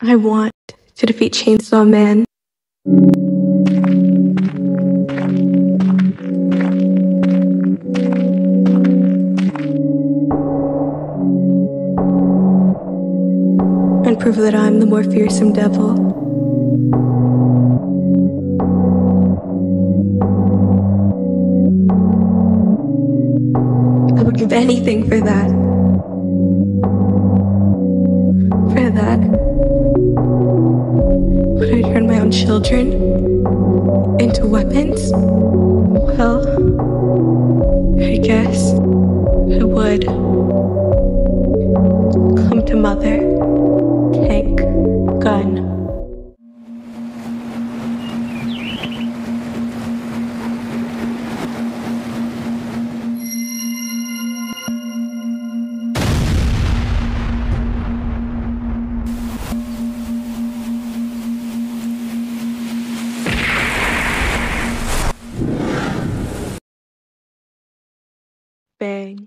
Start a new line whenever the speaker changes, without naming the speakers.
I want to defeat Chainsaw Man. And prove that I'm the more fearsome devil. I would give anything for that. For that. Children into weapons? Well, I guess I would. Come to mother. Tank. Gun. Bang.